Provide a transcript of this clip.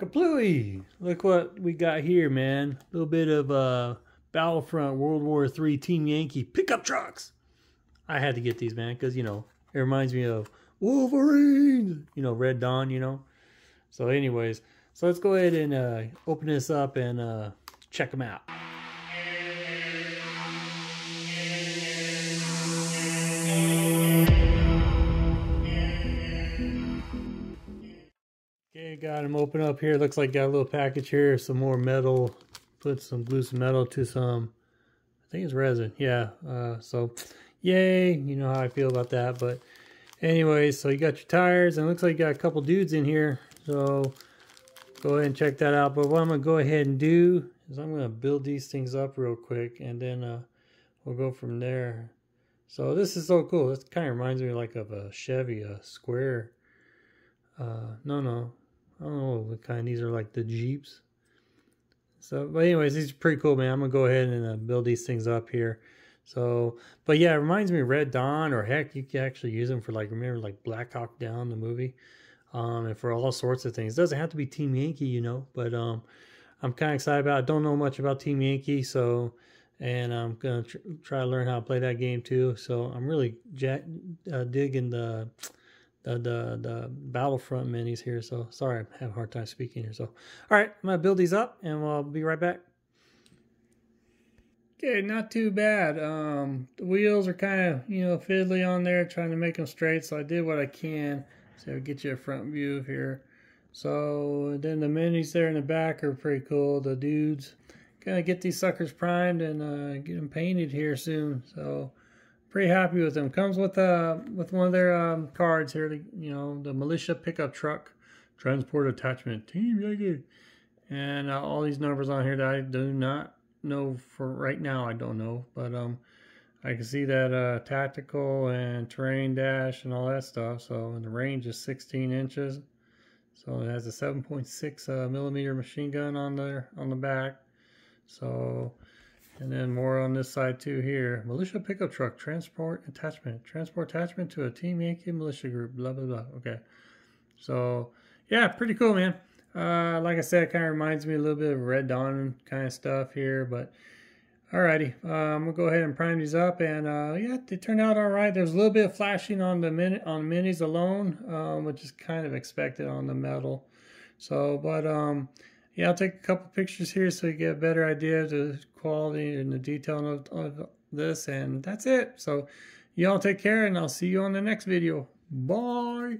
Kaplooey! Look what we got here, man. A little bit of uh, Battlefront World War III Team Yankee pickup trucks. I had to get these, man, because, you know, it reminds me of Wolverine, you know, Red Dawn, you know. So anyways, so let's go ahead and uh, open this up and uh, check them out. Okay, got them open up here. Looks like got a little package here, some more metal. Put some glue some metal to some, I think it's resin. Yeah, uh, so yay, you know how I feel about that. But anyways, so you got your tires and looks like you got a couple dudes in here. So go ahead and check that out. But what I'm going to go ahead and do is I'm going to build these things up real quick and then uh, we'll go from there. So this is so cool. This kind of reminds me like of a Chevy, a square. Uh, no, no, I don't know what kind. These are like the Jeeps. So, but anyways, these are pretty cool, man. I'm gonna go ahead and uh, build these things up here. So, but yeah, it reminds me of Red Dawn, or heck, you can actually use them for like remember like Black Hawk Down, the movie um, and for all sorts of things. It doesn't have to be Team Yankee, you know, but um, I'm kind of excited about. It. I don't know much about Team Yankee, so and I'm gonna tr- try to learn how to play that game too. So I'm really jack- uh, digging the, the the the Battlefront minis here. So sorry, I have a hard time speaking here. So all right, I'm gonna build these up, and we'll be right back. Okay, not too bad. Um, the wheels are kind of you know fiddly on there, trying to make them straight. So I did what I can. So get you a front view here. So then the minis there in the back are pretty cool. The dudes. Gonna get these suckers primed and uh, get them painted here soon. So pretty happy with them. Comes with uh with one of their um, cards here. You know the militia pickup truck transport attachment team and uh, all these numbers on here that I do not know for right now. I don't know, but um I can see that uh, tactical and terrain dash and all that stuff. So and the range is 16 inches. So it has a 7.6 uh, millimeter machine gun on there on the back. So, and then more on this side too here. Militia pickup truck, transport attachment, transport attachment to a Team Yankee militia group, blah, blah, blah. Okay. So, yeah, pretty cool, man. Uh, like I said, it kind of reminds me a little bit of Red Dawn kind of stuff here, but Alrighty, um, we'll go ahead and prime these up, and uh, yeah, they turned out all right. There's a little bit of flashing on the min on minis alone, um, which is kind of expected on the metal. So, but um, yeah, I'll take a couple pictures here so you get a better idea of the quality and the detail of, of this, and that's it. So, y'all take care, and I'll see you on the next video. Bye.